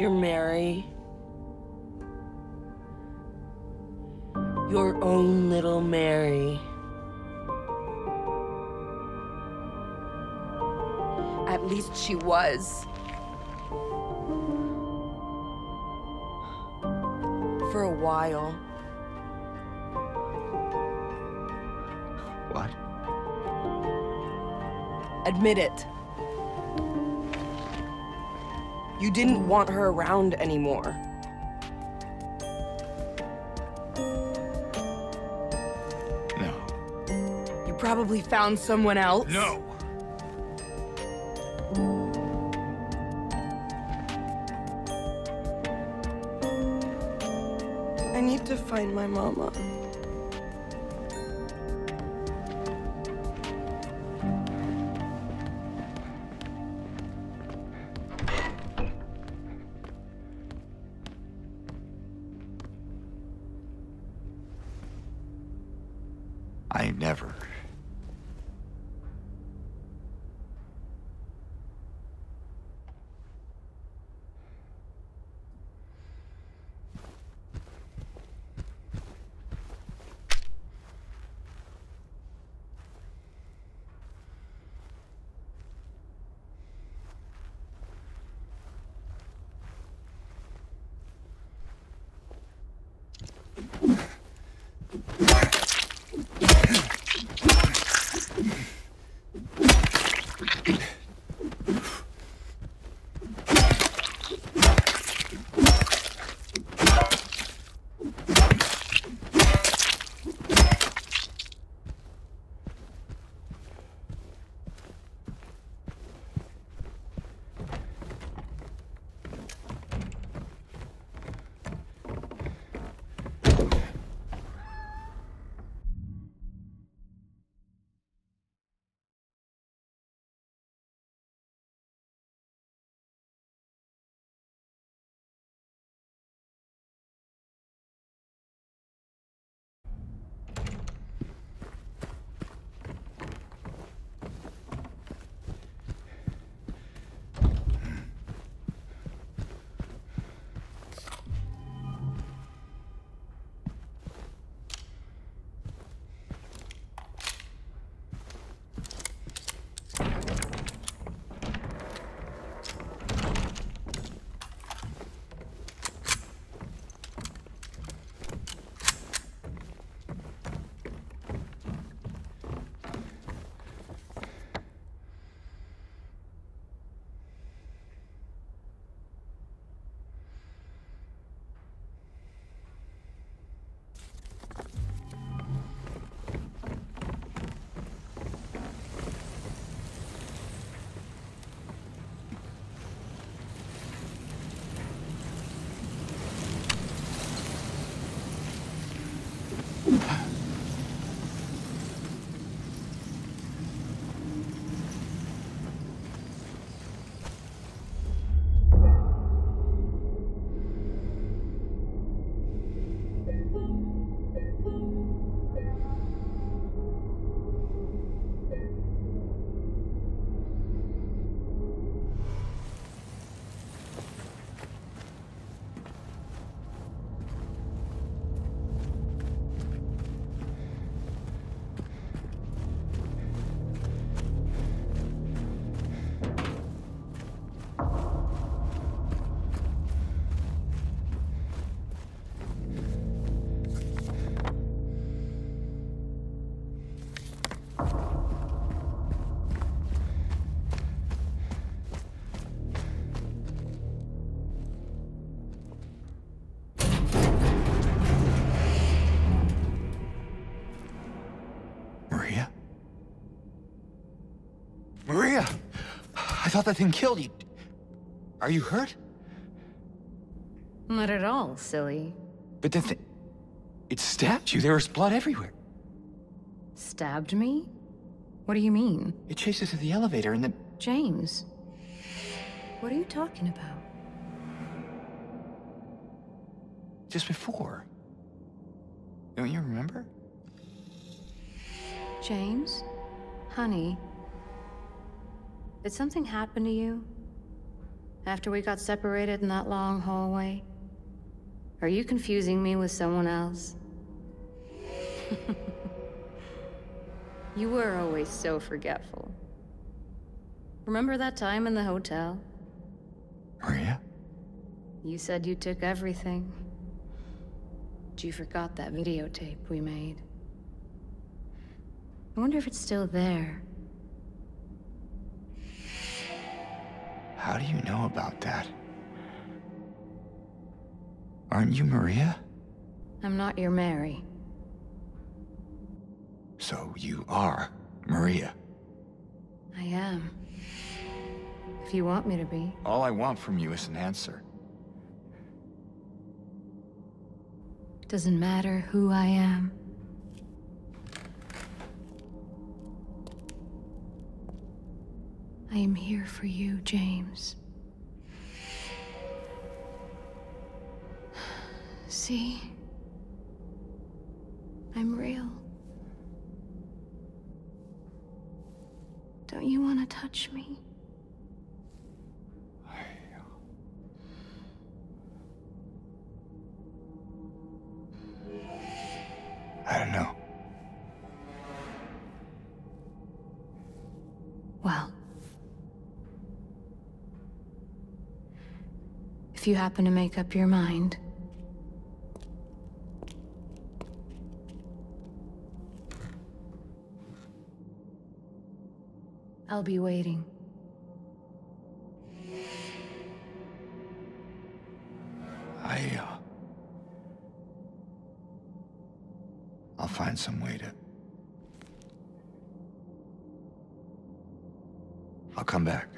You're Mary. Your own little Mary. At least she was. For a while. What? Admit it. You didn't want her around anymore. No. You probably found someone else. No! I need to find my mama. Thought that thing killed you. Are you hurt? Not at all, silly. But the thing... It stabbed you. There was blood everywhere. Stabbed me? What do you mean? It chased us to the elevator and then... James. What are you talking about? Just before. Don't you remember? James? Honey? Did something happen to you? After we got separated in that long hallway? Are you confusing me with someone else? you were always so forgetful. Remember that time in the hotel? Maria? You said you took everything. But you forgot that videotape we made. I wonder if it's still there. How do you know about that? Aren't you Maria? I'm not your Mary. So you are Maria. I am. If you want me to be. All I want from you is an answer. Doesn't matter who I am. I am here for you, James. See? I'm real. Don't you want to touch me? You happen to make up your mind. I'll be waiting. I, uh... I'll find some way to... I'll come back,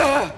Ah!